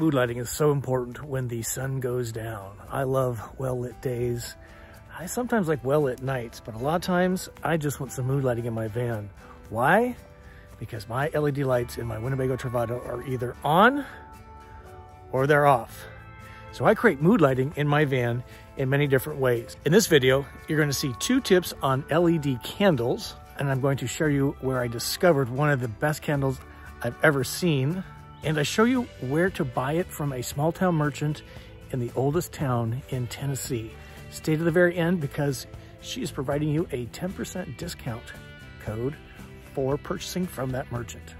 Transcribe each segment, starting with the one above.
Mood lighting is so important when the sun goes down. I love well-lit days. I sometimes like well-lit nights, but a lot of times I just want some mood lighting in my van. Why? Because my LED lights in my Winnebago Travato are either on or they're off. So I create mood lighting in my van in many different ways. In this video, you're gonna see two tips on LED candles, and I'm going to show you where I discovered one of the best candles I've ever seen and I show you where to buy it from a small town merchant in the oldest town in Tennessee. Stay to the very end because she is providing you a 10% discount code for purchasing from that merchant.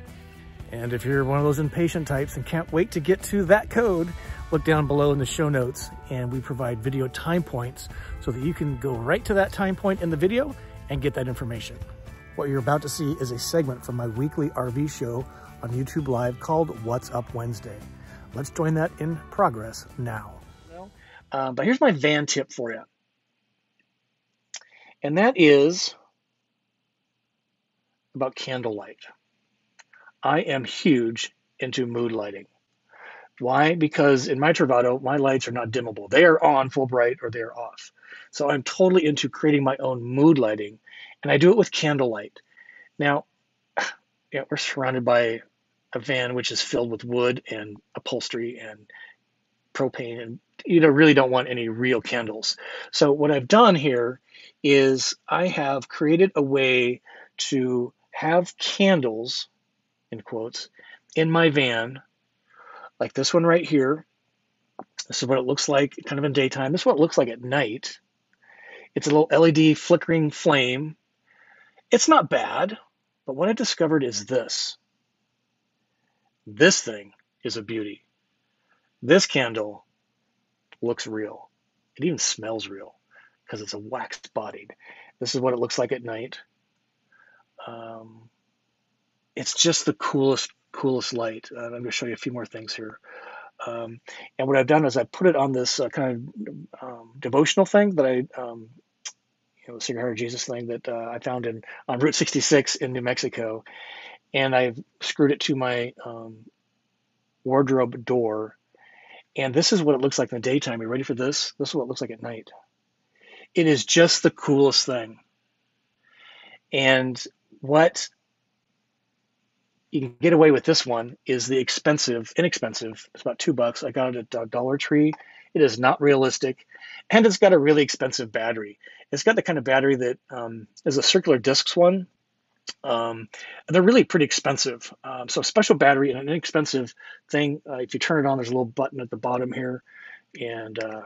And if you're one of those impatient types and can't wait to get to that code, look down below in the show notes and we provide video time points so that you can go right to that time point in the video and get that information. What you're about to see is a segment from my weekly RV show on YouTube Live called What's Up Wednesday. Let's join that in progress now. Uh, but here's my van tip for you. And that is about candlelight. I am huge into mood lighting. Why? Because in my Travato, my lights are not dimmable. They are on full bright or they are off. So I'm totally into creating my own mood lighting, and I do it with candlelight. Now, yeah, we're surrounded by a van which is filled with wood and upholstery and propane and you know really don't want any real candles. So what i've done here is i have created a way to have candles in quotes in my van like this one right here. This is what it looks like kind of in daytime. This is what it looks like at night. It's a little led flickering flame. It's not bad but what i discovered is this this thing is a beauty. This candle looks real. It even smells real because it's a waxed bodied. This is what it looks like at night. Um, it's just the coolest, coolest light. Uh, I'm going to show you a few more things here. Um, and what I've done is I put it on this uh, kind of um, devotional thing that I, um, you know, the Sacred Heart of Jesus thing that uh, I found in on Route 66 in New Mexico and I've screwed it to my um, wardrobe door. And this is what it looks like in the daytime. Are you ready for this? This is what it looks like at night. It is just the coolest thing. And what you can get away with this one is the expensive, inexpensive. It's about two bucks. I got it at Dollar Tree. It is not realistic, and it's got a really expensive battery. It's got the kind of battery that um, is a circular discs one, um, they're really pretty expensive. Um, so special battery and an inexpensive thing. Uh, if you turn it on, there's a little button at the bottom here, and uh,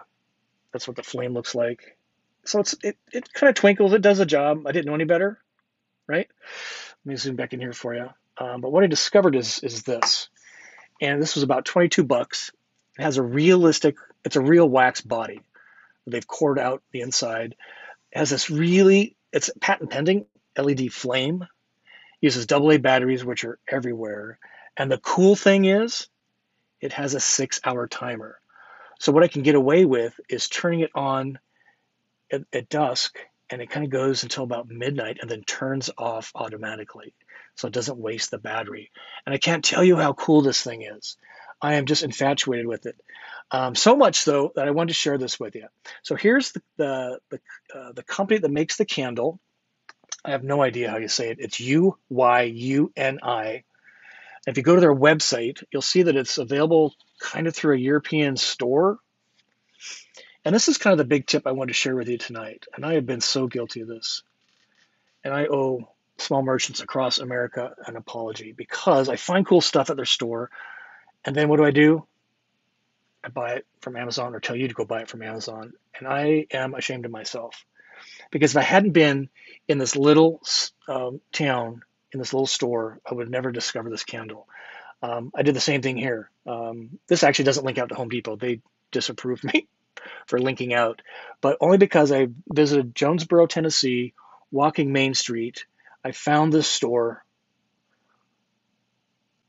that's what the flame looks like. So it's it, it kind of twinkles. It does a job. I didn't know any better, right? Let me zoom back in here for you. Um, but what I discovered is is this, and this was about 22 bucks. It has a realistic. It's a real wax body. They've cored out the inside. It has this really. It's patent pending LED flame uses AA batteries, which are everywhere. And the cool thing is, it has a six hour timer. So what I can get away with is turning it on at, at dusk and it kind of goes until about midnight and then turns off automatically. So it doesn't waste the battery. And I can't tell you how cool this thing is. I am just infatuated with it. Um, so much so that I wanted to share this with you. So here's the the the, uh, the company that makes the candle. I have no idea how you say it. It's U Y U N I. If you go to their website, you'll see that it's available kind of through a European store. And this is kind of the big tip I wanted to share with you tonight. And I have been so guilty of this. And I owe small merchants across America an apology because I find cool stuff at their store. And then what do I do? I buy it from Amazon or tell you to go buy it from Amazon. And I am ashamed of myself. Because if I hadn't been in this little um, town, in this little store, I would never discover this candle. Um, I did the same thing here. Um, this actually doesn't link out to Home Depot. They disapproved me for linking out, but only because I visited Jonesborough, Tennessee, walking Main Street. I found this store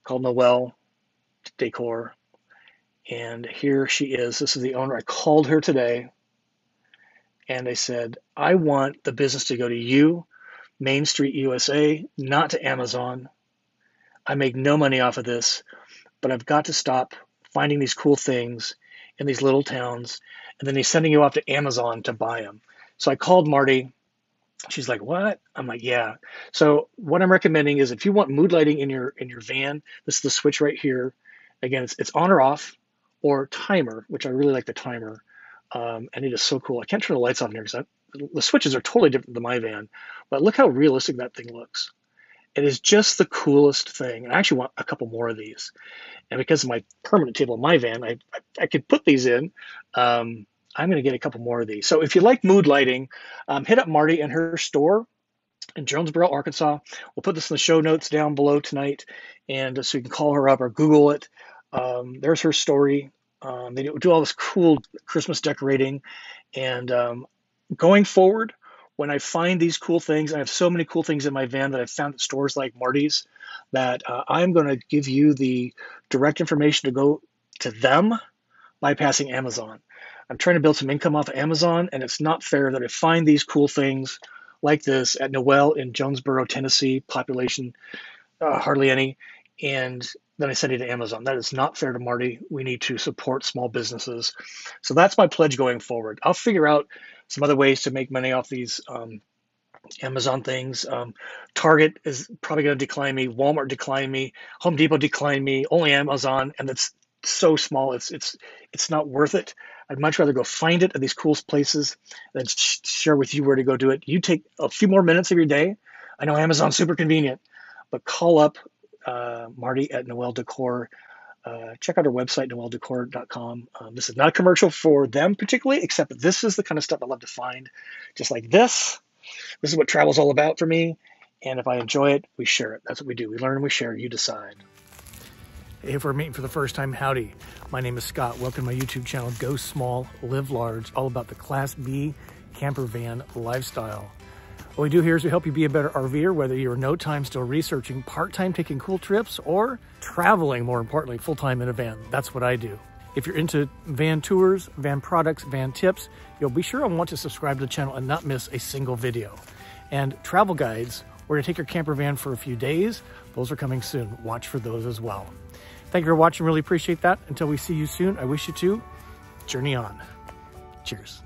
called Noelle Decor. And here she is. This is the owner. I called her today and they said, I want the business to go to you, Main Street USA, not to Amazon. I make no money off of this, but I've got to stop finding these cool things in these little towns, and then he's sending you off to Amazon to buy them. So I called Marty. She's like, "What?" I'm like, "Yeah." So what I'm recommending is if you want mood lighting in your in your van, this is the switch right here. Again, it's, it's on or off, or timer, which I really like the timer. Um, and it is so cool. I can't turn the lights off here because the switches are totally different than my van, but look how realistic that thing looks. It is just the coolest thing. I actually want a couple more of these. And because of my permanent table in my van, I, I, I could put these in. Um, I'm going to get a couple more of these. So if you like mood lighting, um, hit up Marty and her store in Jonesboro, Arkansas. We'll put this in the show notes down below tonight, and so you can call her up or Google it. Um, there's her story. Um, they do all this cool Christmas decorating, and um, going forward, when I find these cool things, I have so many cool things in my van that I've found at stores like Marty's that uh, I'm going to give you the direct information to go to them bypassing Amazon. I'm trying to build some income off of Amazon, and it's not fair that I find these cool things like this at Noelle in Jonesborough, Tennessee, population uh, hardly any, and then I send it to Amazon. That is not fair to Marty. We need to support small businesses. So that's my pledge going forward. I'll figure out some other ways to make money off these um, Amazon things. Um, Target is probably going to decline me. Walmart decline me. Home Depot decline me. Only Amazon, and it's so small. It's it's it's not worth it. I'd much rather go find it at these cool places than sh- share with you where to go do it. You take a few more minutes of your day. I know Amazon's super convenient, but call up uh, Marty at Noelle Decor. Uh, check out our website, noelledecor.com. Um, this is not a commercial for them particularly, except this is the kind of stuff I love to find. Just like this. This is what travel's all about for me. And if I enjoy it, we share it. That's what we do. We learn, we share, you decide. If we're meeting for the first time, howdy. My name is Scott. Welcome to my YouTube channel, Go Small, Live Large, all about the Class B camper van lifestyle. What we do here is we help you be a better RVer, whether you're no time still researching, part-time taking cool trips, or traveling, more importantly, full-time in a van. That's what I do. If you're into van tours, van products, van tips, you'll be sure and want to subscribe to the channel and not miss a single video. And travel guides, where to take your camper van for a few days, those are coming soon. Watch for those as well. Thank you for watching. Really appreciate that. Until we see you soon, I wish you to journey on. Cheers.